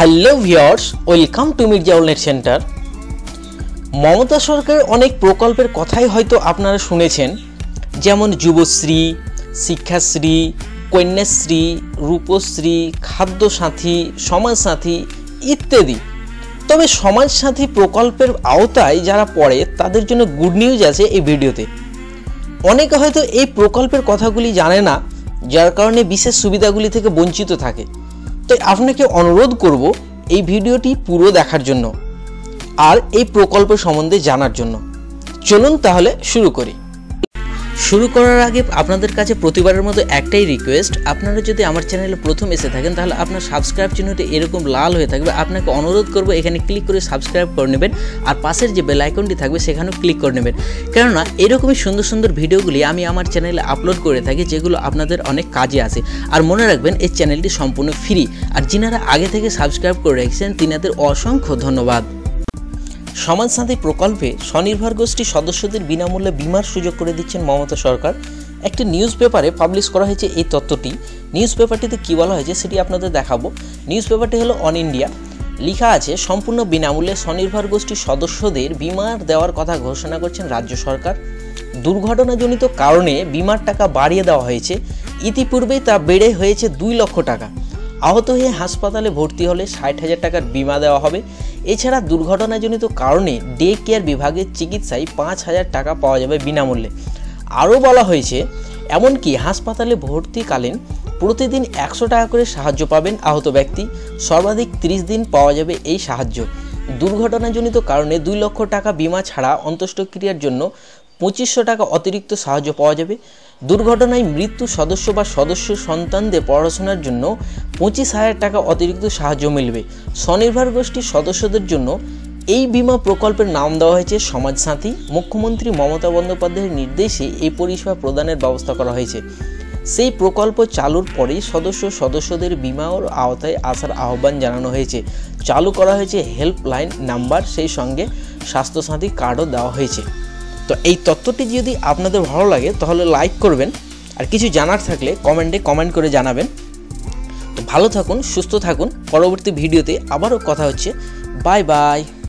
Hello viewers welcome to Mirza net centre Mamata সরকারের অনেক প্রকল্পের কথাই হয়তো আপনারা শুনেছেন, যেমন যুবশ্রী, শিক্ষাশ্রী, কন্যাশ্রী, রূপশ্রী, খাদ্যসাথী, সমাজসাথী ইত্যাদি। তবে সমাজসাথী প্রকল্পের আওতায় যারা পড়ে, তাদের জন্য গুড নিউজ আছে এই ভিডিওতে। অনেকে হয়তো এই প্রকল্পের কথাগুলি জানে না, যার কারণে বিশেষ সুবিধাগুলি থেকে বঞ্চিত থাকে। তাই আপনাকে অনুরোধ করব এই ভিডিওটি পুরো দেখার জন্য আর এই প্রকল্প সম্বন্ধে জানার জন্য। চলুন তাহলে শুরু করি। শুরু করার আগে আপনাদের কাছে প্রতিবারের মতো একটাই রিকোয়েস্ট আপনারা যদি আমার চ্যানেলে প্রথম এসে থাকেন, তাহলে আপনার সাবস্ক্রাইব চিহ্নটি এরকম লাল হয়ে থাকবে। আপনাকে অনুরোধ করব, এখানে ক্লিক করে সাবস্ক্রাইব করে নেবেন, আর পাশের যে বেল আইকনটি থাকবে, সেখানেও ক্লিক করে নেবেন। কেননা, এরকমই সুন্দর সুন্দর ভিডিওগুলি আমি আমার চ্যানেলে আপলোড করে থাকি, যেগুলো আপনাদের অনেক কাজে আসে। আর মনে রাখবেন, এই চ্যানেলটি সম্পূর্ণ ফ্রি আর যিনারা আগে থেকে সাবস্ক্রাইব করে রেখেছেন, তিনাদের অসংখ্য ধন্যবাদ। সমাজসাথী প্রকল্পে স্বনির্ভর গোষ্ঠী সদস্যদের বিনামূল্যে বিমার সুযোগ করে দিচ্ছেন মমতা সরকার। একটি নিউজ পেপারে পাবলিশ করা হয়েছে এই তথ্যটি। নিউজ পেপারটিতে কী বলা হয়েছে সেটি আপনাদের দেখাবো। নিউজ পেপারটি হলো অন ইন্ডিয়া লেখা আছে, সম্পূর্ণ বিনামূল্যে স্বনির্ভর গোষ্ঠীর সদস্যদের বিমার দেওয়ার কথা ঘোষণা করছেন রাজ্য সরকার। দুর্ঘটনাজনিত কারণে বিমার টাকা বাড়িয়ে দেওয়া হয়েছে। ইতিপূর্বেই তা বেড়ে হয়েছে দুই লক্ষ টাকা। আহত হয়ে হাসপাতালে ভর্তি হলে ষাট হাজার টাকার বিমা দেওয়া হবে। এছাড়া দুর্ঘটনাজনিত কারণে ডে কেয়ার বিভাগের চিকিৎসায় পাঁচ হাজার টাকা পাওয়া যাবে বিনামূল্যে। আরও বলা হয়েছে, এমনকি হাসপাতালে ভর্তিকালীন প্রতিদিন একশো টাকা করে সাহায্য পাবেন আহত ব্যক্তি। সর্বাধিক তিরিশ দিন পাওয়া যাবে এই সাহায্য। দুর্ঘটনাজনিত কারণে দুই লক্ষ টাকা বিমা ছাড়া অন্ত্যেষ্টিক্রিয়ার জন্য পঁচিশশো টাকা অতিরিক্ত সাহায্য পাওয়া যাবে। দুর্ঘটনায় মৃত্যু সদস্য বা সদস্য সন্তানদের পড়াশোনার জন্য পঁচিশ হাজার টাকা অতিরিক্ত সাহায্য মিলবে। স্বনির্ভর গোষ্ঠীর সদস্যদের জন্য এই বিমা প্রকল্পের নাম দেওয়া হয়েছে সমাজসাথী। মুখ্যমন্ত্রী মমতা বন্দ্যোপাধ্যায়ের নির্দেশে এই পরিষেবা প্রদানের ব্যবস্থা করা হয়েছে। সেই প্রকল্প চালুর পরেই সদস্য সদস্যদের বিমার আওতায় আসার আহ্বান জানানো হয়েছে। চালু করা হয়েছে হেল্পলাইন নাম্বার, সেই সঙ্গে স্বাস্থ্যসাথী কার্ডও দেওয়া হয়েছে। তো এই তথ্যটি যদি আপনাদের ভালো লাগে, তাহলে লাইক করবেন। আর কিছু জানার থাকলে কমেন্টে কমেন্ট করে জানাবেন। তো ভালো থাকুন, সুস্থ থাকুন। পরবর্তী ভিডিওতে আবারও কথা হচ্ছে। Bye bye